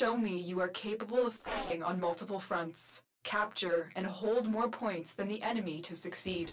Show me you are capable of fighting on multiple fronts. Capture and hold more points than the enemy to succeed.